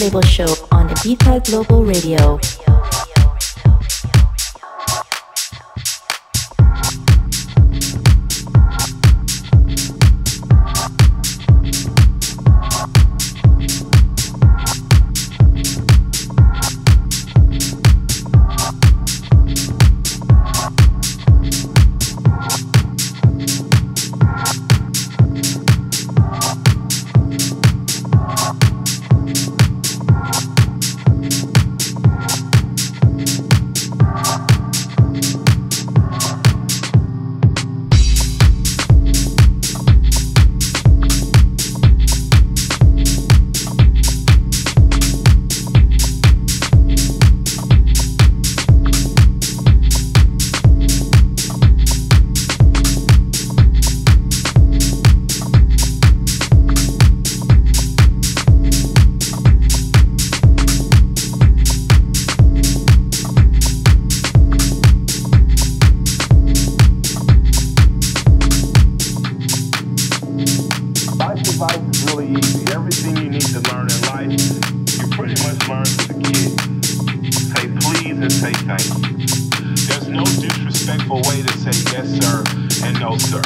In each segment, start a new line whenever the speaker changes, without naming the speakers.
Label Show on Ibiza Global Radio.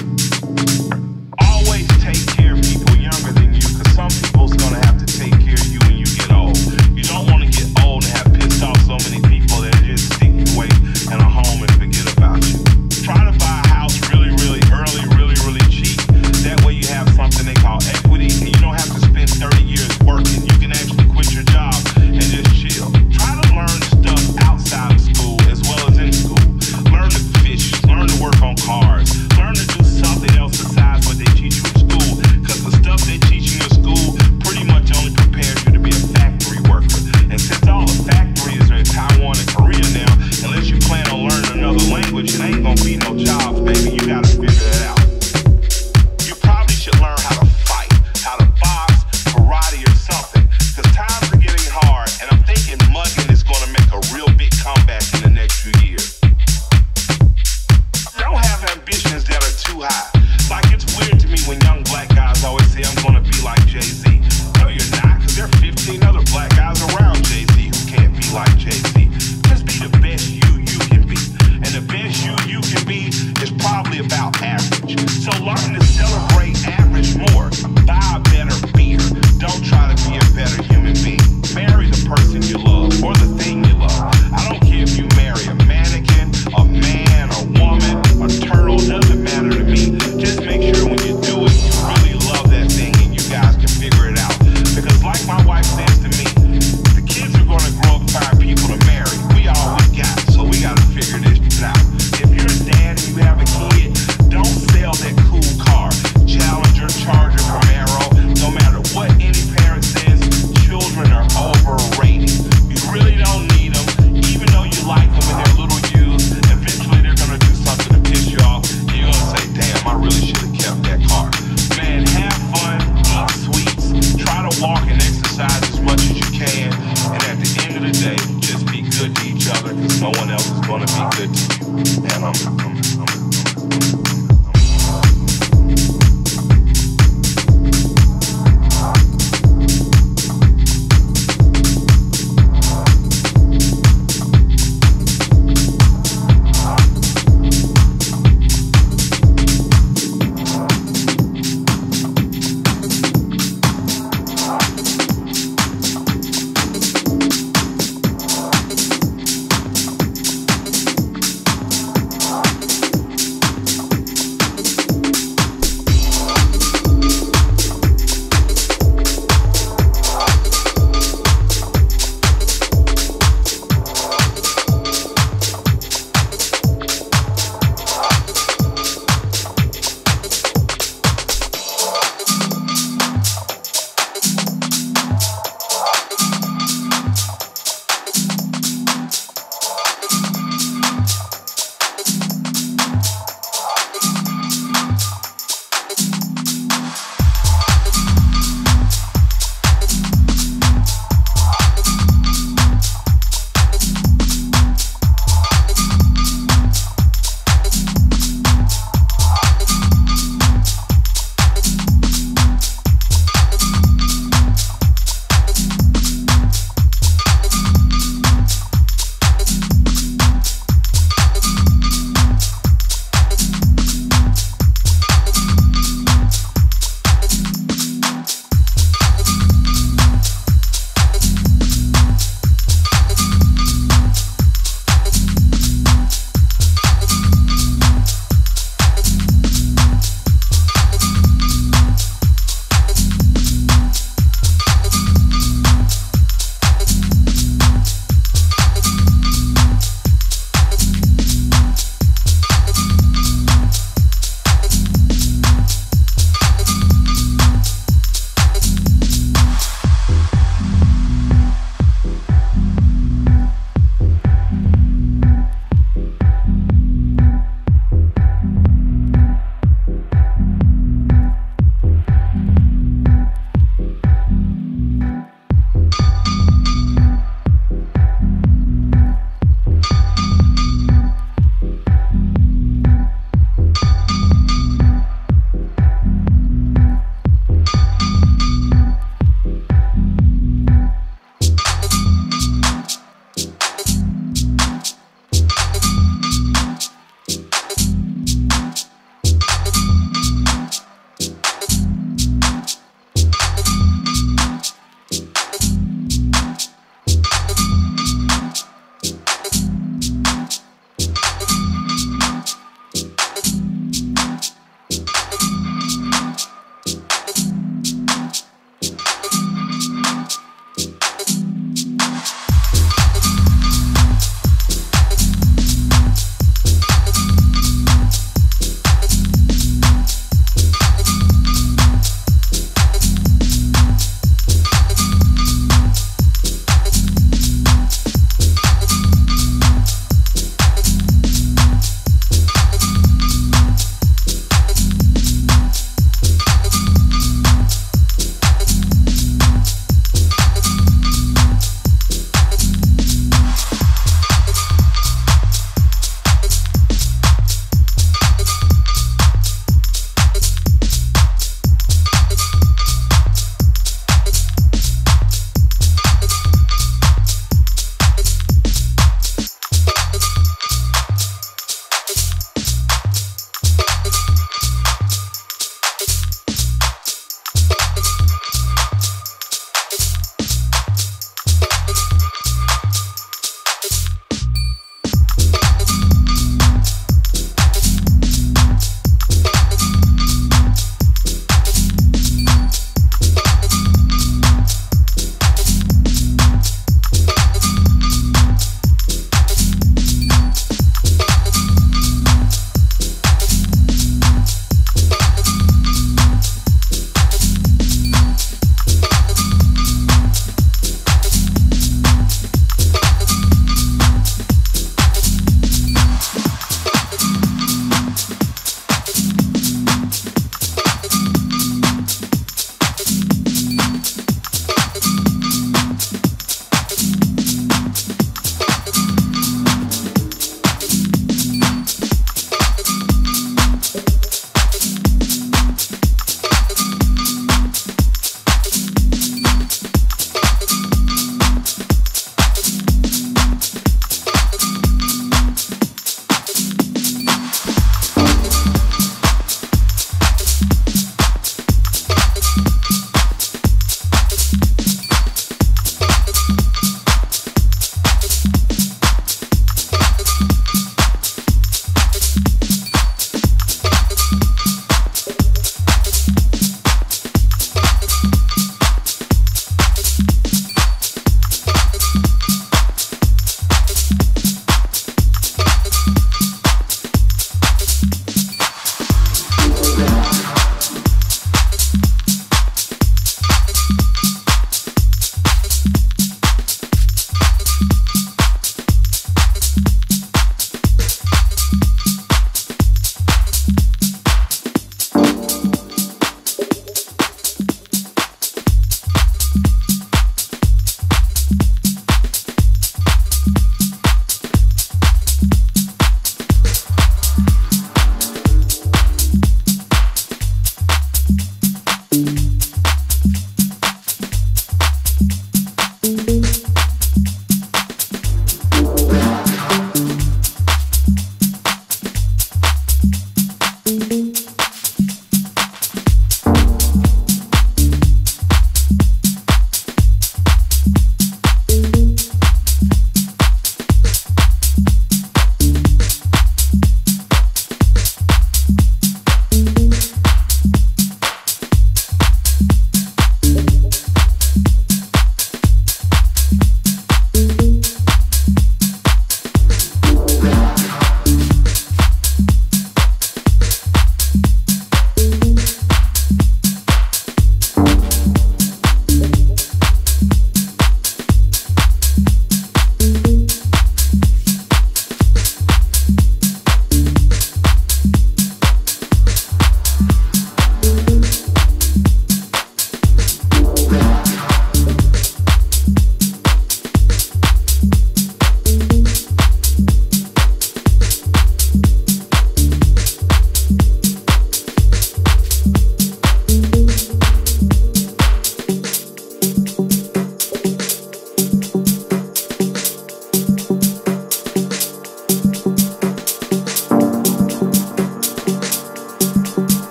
Cars.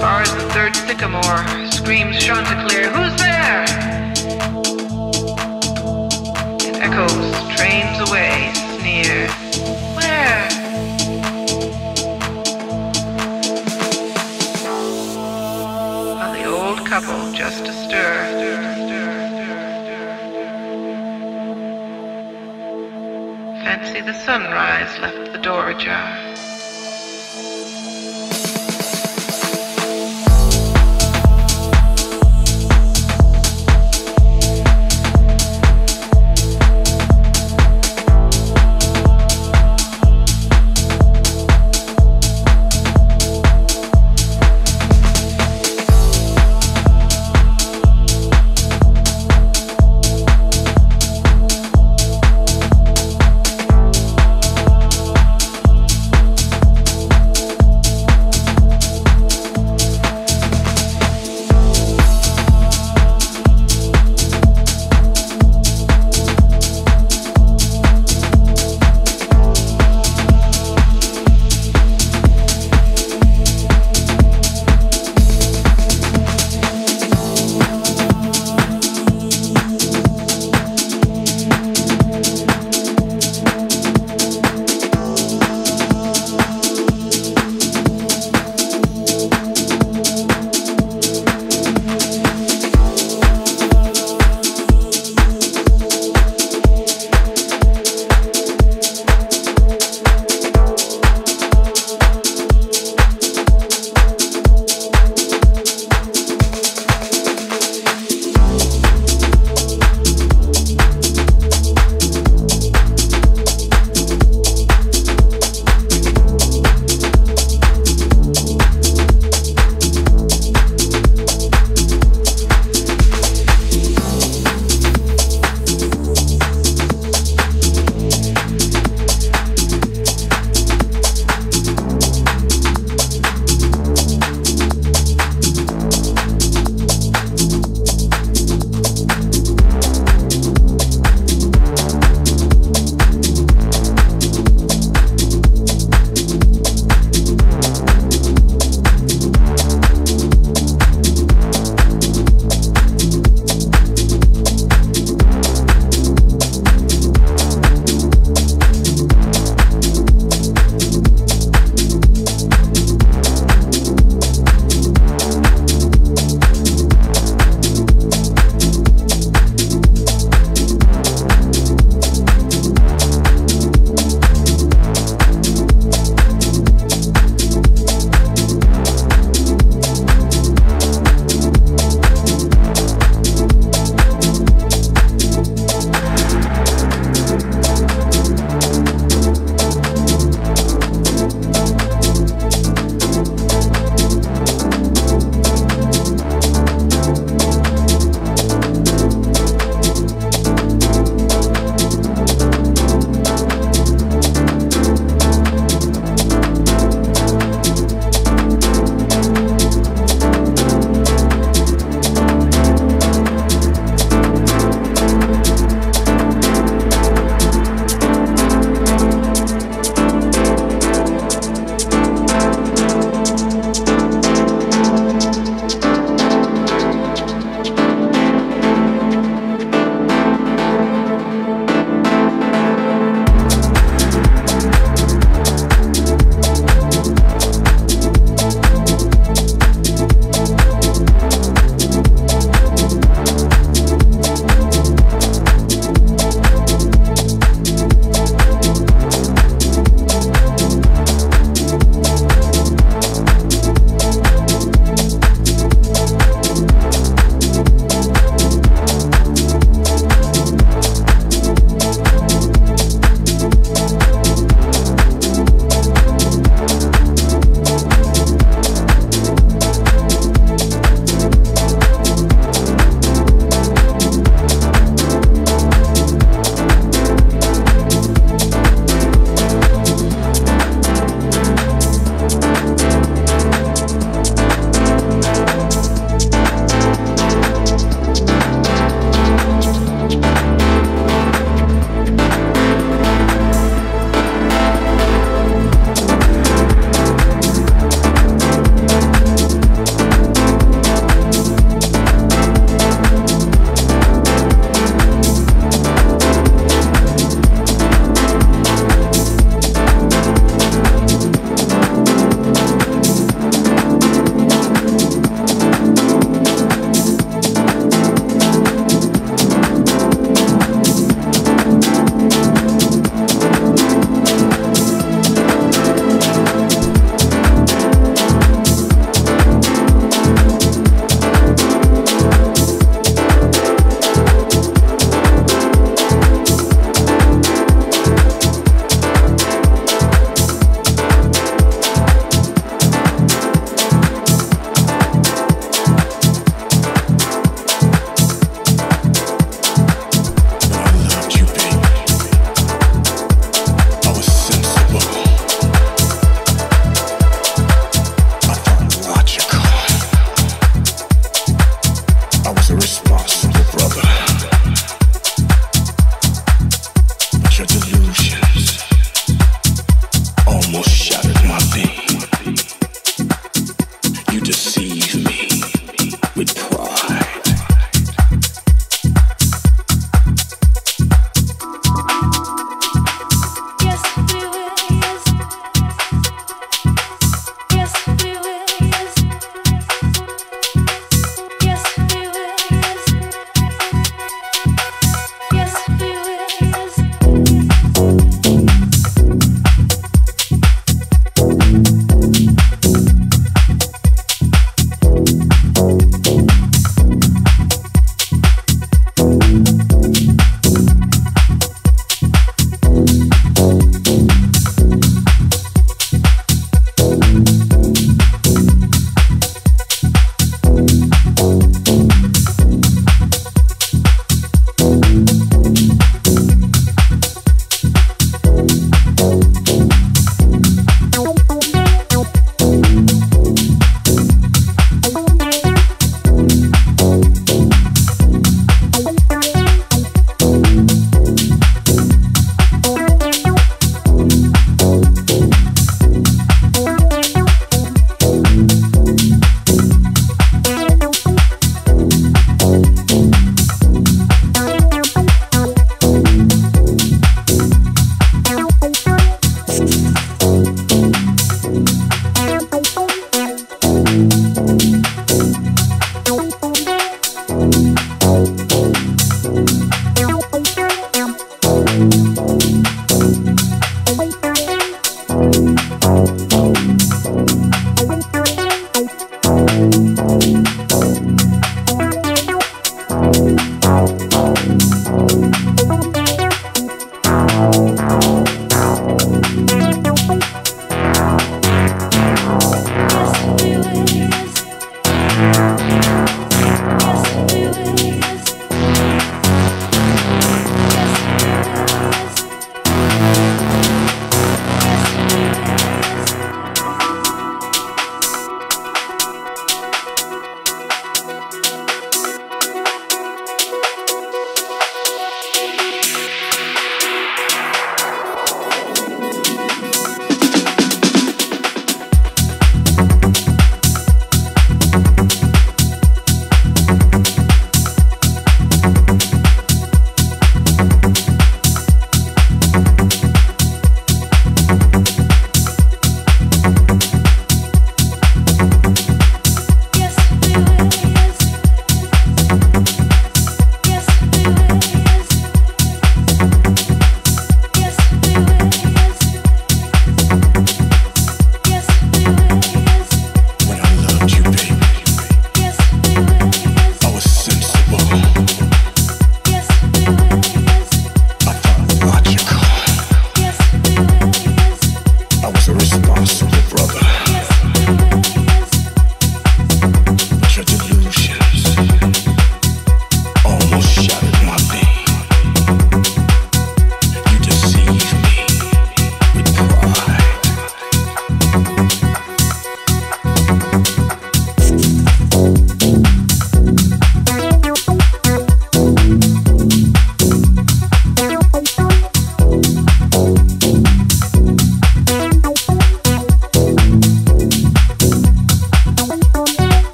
Bars the third sycamore, screams Chanticleer, Who's there? It echoes, trains away, sneers. Where? While the old couple just astir. Fancy the sunrise left the door ajar.